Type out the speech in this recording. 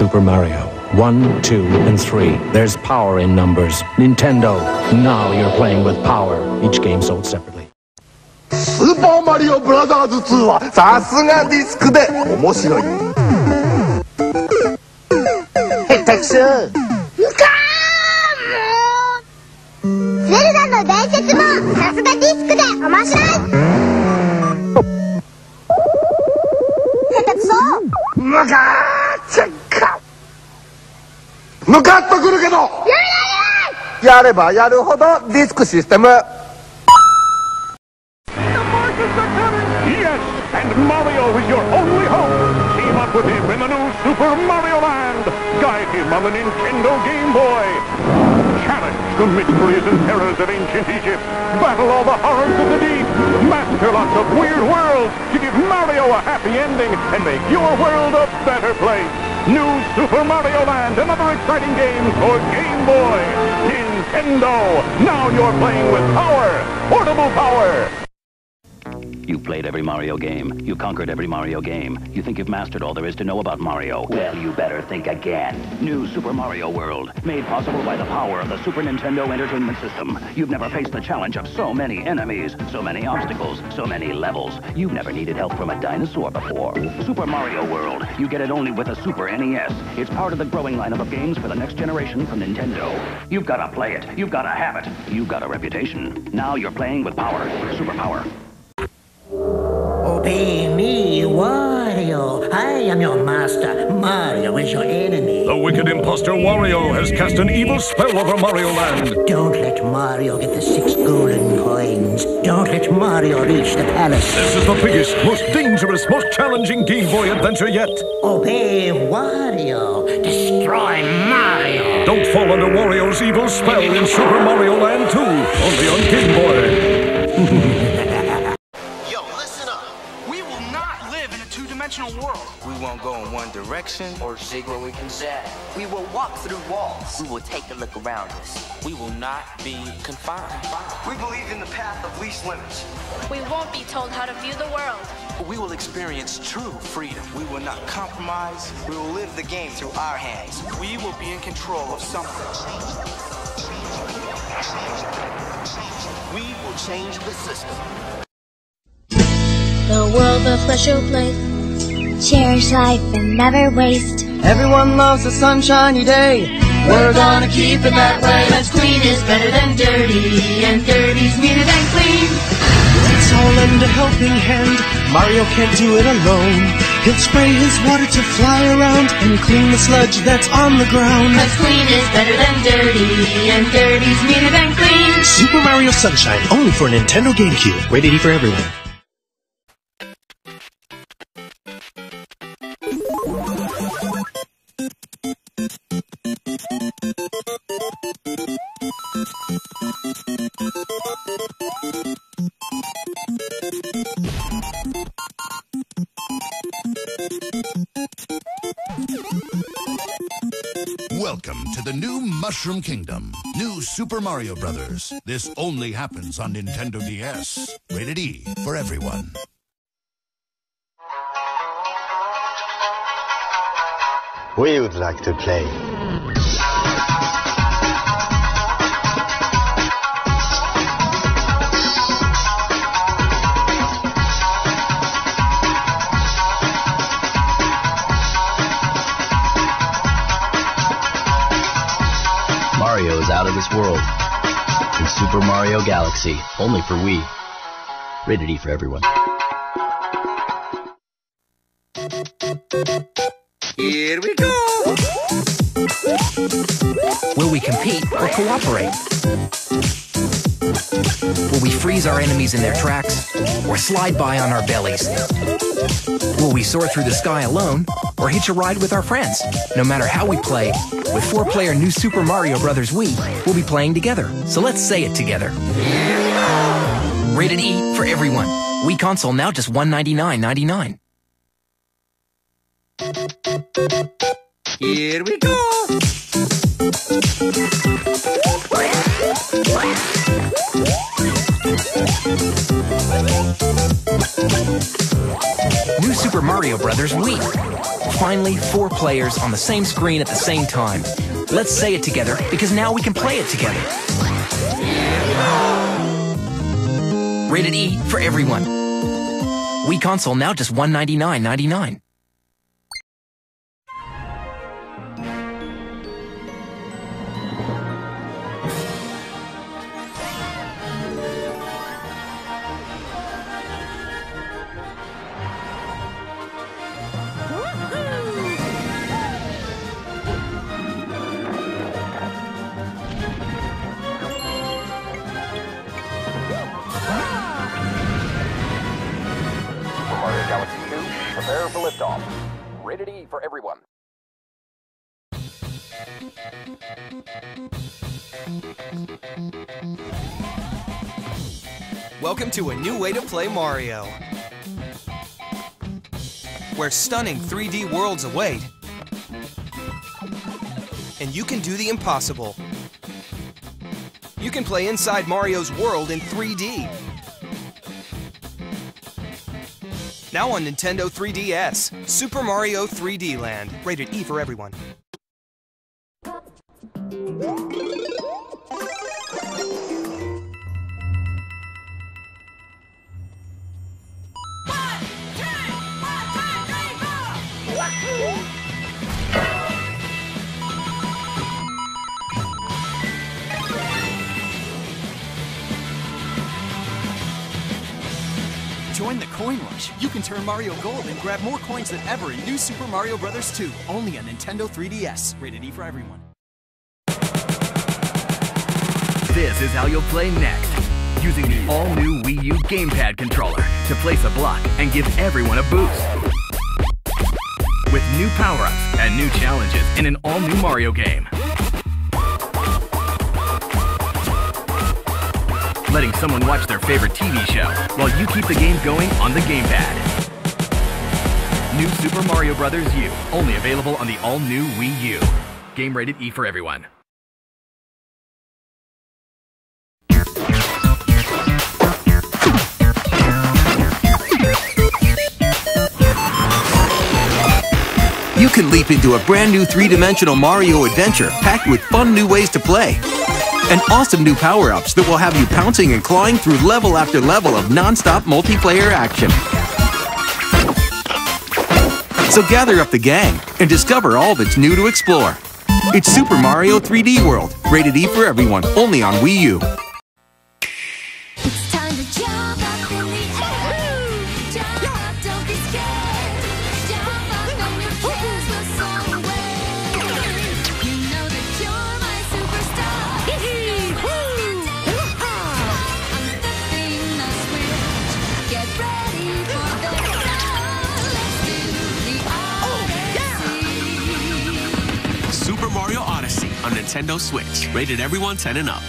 Super Mario. One, two, and three. There's power in numbers. Nintendo, now you're playing with power. Each game sold separately. スーパーマリオブラザーズ2はさすがディスクで面白い下手くそうかーもうゼルダの伝説もさすがディスクで面白い下手くそムカーチェッカ ムカッとくるけどやればやるほどディスクシステム Yes, and Mario is your only hope. Team up with him in the new Super Mario Land. Guide him on the Nintendo Game Boy. Challenge the mysteries and terrors of ancient Egypt. Battle all the horrors of the deep. Master lots of weird worlds to give Mario a happy ending and make your world a better place. New Super Mario Land another exciting game for Game Boy. Nintendo. Now you're playing with power. Portable power. You've played every Mario game. You conquered every Mario game. You think you've mastered all there is to know about Mario. Well, you better think again. New Super Mario World, made possible by the power of the Super Nintendo Entertainment System. You've never faced the challenge of so many enemies, so many obstacles, so many levels. You've never needed help from a dinosaur before. Super Mario World, you get it only with a Super NES. It's part of the growing lineup of games for the next generation from Nintendo. You've got to play it. You've got to have it. You've got a reputation. Now you're playing with power. Super power. Obey me, Wario. I am your master. Mario is your enemy. The wicked impostor Wario has cast an evil spell over Mario Land. Don't let Mario get the six golden coins. Don't let Mario reach the palace. This is the biggest, most dangerous, most challenging Game Boy adventure yet. Obey Wario. Destroy Mario. Don't fall under Wario's evil spell in Super Mario Land 2, only on direction or seek where we can say. We will walk through walls. We will take a look around us. We will not be confined. We believe in the path of least limits. We won't be told how to view the world. We will experience true freedom. We will not compromise. We will live the game through our hands. We will be in control of something. We will change the system. The world of special place. Cherish life and never waste. Everyone loves a sunshiny day. We're gonna keep it that way. Cause clean is better than dirty, and dirty's meaner than clean. Let's all lend a helping hand. Mario can't do it alone. He'll spray his water to fly around and clean the sludge that's on the ground. Cause clean is better than dirty, and dirty's meaner than clean. Super Mario Sunshine, only for Nintendo GameCube. Rated E for everyone. Welcome to the new Mushroom Kingdom. New Super Mario Brothers. This only happens on Nintendo DS. Rated E for everyone. We would like to play. Mario is out of this world. In Super Mario Galaxy, only for Wii. Rated E for everyone. Here we go. Will we compete or cooperate? Will we freeze our enemies in their tracks or slide by on our bellies? Will we soar through the sky alone or hitch a ride with our friends? No matter how we play, with four-player new Super Mario Bros. Wii, we'll be playing together. So let's say it together. Rated E for everyone. Wii console now just $199.99. Here we go. New Super Mario Bros. Wii. Finally, four players on the same screen at the same time. Let's say it together, because now we can play it together. Rated E for everyone. Wii console now just $199.99. Prepare for liftoff. Rated E for everyone. Welcome to a new way to play Mario. Where stunning 3D worlds await. And you can do the impossible. You can play inside Mario's world in 3D. Now on Nintendo 3DS, Super Mario 3D Land, rated E for everyone. Join the coin rush. You can turn Mario Gold and grab more coins than ever in New Super Mario Bros. 2, only on Nintendo 3DS. Rated E for everyone. This is how you'll play next. Using the all-new Wii U gamepad controller to place a block and give everyone a boost. With new power-ups and new challenges in an all-new Mario game. Letting someone watch their favorite TV show while you keep the game going on the gamepad. New Super Mario Bros. U, only available on the all-new Wii U. Game rated E for everyone. You can leap into a brand new three-dimensional Mario adventure packed with fun new ways to play and awesome new power-ups that will have you pouncing and clawing through level after level of non-stop multiplayer action. So gather up the gang and discover all that's new to explore. It's Super Mario 3D World, rated E for everyone, only on Wii U. Nintendo Switch. Rated everyone 10 and up.